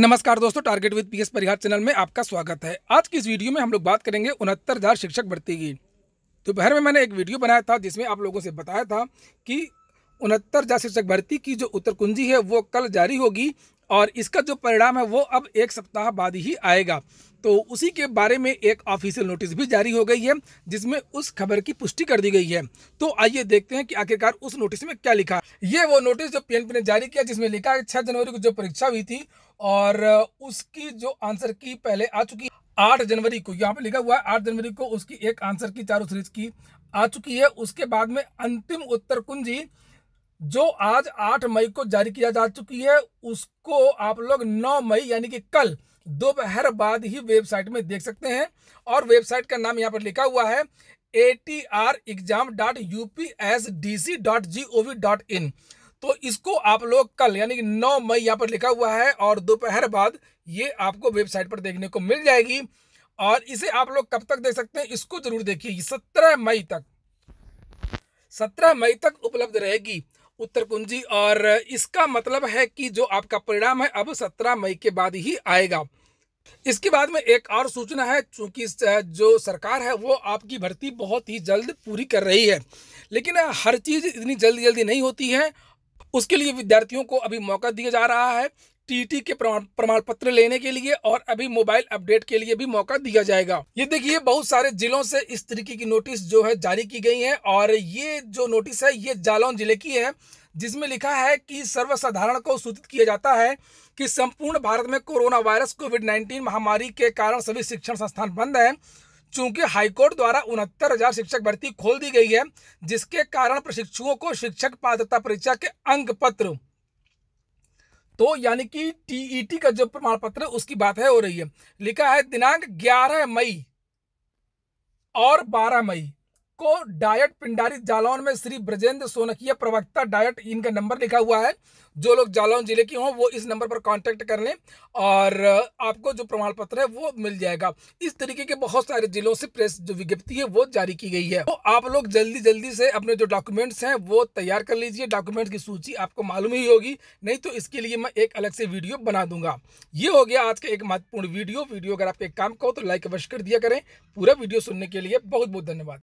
नमस्कार दोस्तों target with PS Parihar channel में आपका स्वागत है। आज की इस वीडियो में हम लोग बात करेंगे उनहत्तर हज़ार शिक्षक भर्ती की। दोपहर में मैंने एक वीडियो बनाया था, जिसमें आप लोगों से बताया था कि उनहत्तर हज़ार शिक्षक भर्ती की जो उत्तर कुंजी है, वो कल जारी होगी। और इसका जो परिणाम है, वो अब एक सप्ताह बाद ही आएगा। तो उसी के बारे में एक ऑफिशियल नोटिस भी जारी हो गई है, जिसमें उस खबर की पुष्टि कर दी गई है। तो आइए देखते हैं कि आखिरकार उस नोटिस में क्या लिखा। ये वो नोटिस जो पीएनपी ने जारी किया, जिसमें लिखा है, छह जनवरी को जो परीक्षा हुई थी, और उसकी जो आंसर की पहले आ चुकी आठ जनवरी को। यहाँ पे लिखा हुआ है, आठ जनवरी को उसकी एक आंसर की, चारों सीरीज़ की आ चुकी है। उसके बाद में अंतिम उत्तर कुंजी जो आज 8 मई को जारी किया जा चुकी है, उसको आप लोग 9 मई यानी कि कल दोपहर बाद ही वेबसाइट में देख सकते हैं। और वेबसाइट का नाम यहाँ पर लिखा हुआ है A T R exam dot U P S D C dot G O V dot in तो इसको आप लोग कल यानी कि 9 मई यहाँ पर लिखा हुआ है और दोपहर बाद ये आपको वेबसाइट पर देखने को मिल जाएगी। और इसे आप लोग कब तक देख सकते हैं, इसको ज़रूर देखिए सत्रह मई तक। सत्रह मई तक उपलब्ध रहेगी। उत्तर कुंजी, और इसका मतलब है कि जो आपका परिणाम है, अब सत्रह मई के बाद ही आएगा। इसके बाद में एक और सूचना है, चूँकि जो सरकार है, वो आपकी भर्ती बहुत ही जल्द पूरी कर रही है। लेकिन हर चीज़ इतनी जल्दी जल्दी नहीं होती है। उसके लिए विद्यार्थियों को अभी मौका दिया जा रहा है टीटी के प्रमाण पत्र लेने के लिए और अभी मोबाइल अपडेट के लिए भी मौका दिया जाएगा। ये देखिए, बहुत सारे जिलों से इस तरीके की नोटिस जो है जारी की गई है और ये जो नोटिस है, ये जालौन ज़िले की है, जिसमें लिखा है कि सर्वसाधारण को सूचित किया जाता है कि संपूर्ण भारत में कोरोना वायरस कोविड 19 महामारी के कारण सभी शिक्षण संस्थान बंद हैं, चूँकि हाईकोर्ट द्वारा उनहत्तर हज़ार शिक्षक भर्ती खोल दी गई है, जिसके कारण प्रशिक्षुओं को शिक्षक पात्रता परीक्षा के अंक पत्र तो यानी कि टीईटी का जो प्रमाण पत्र है, उसकी बात है, हो रही है। लिखा है, दिनांक 11 मई और 12 मई। को डायट पिंडारी जालौन में श्री ब्रजेंद्र सोनकिया, प्रवक्ता डायट, इनका नंबर लिखा हुआ है। जो लोग जालौन ज़िले के हों, वो इस नंबर पर कांटेक्ट कर लें और आपको जो प्रमाण पत्र है, वो मिल जाएगा। इस तरीके के बहुत सारे जिलों से प्रेस जो विज्ञप्ति है, वो जारी की गई है। तो आप लोग जल्दी जल्दी से अपने जो डॉक्यूमेंट्स हैं, वो तैयार कर लीजिए। डॉक्यूमेंट्स की सूची आपको मालूम ही होगी, नहीं तो इसके लिए मैं एक अलग से वीडियो बना दूँगा। ये हो गया आज का एक महत्वपूर्ण वीडियो। वीडियो अगर आपके काम का तो लाइक अवश्य कर दिया करें। पूरा वीडियो सुनने के लिए बहुत बहुत धन्यवाद।